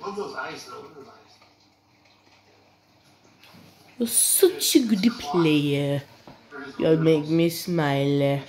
Love those eyes though. Look those eyes. You're such a good player. You'll make me smile.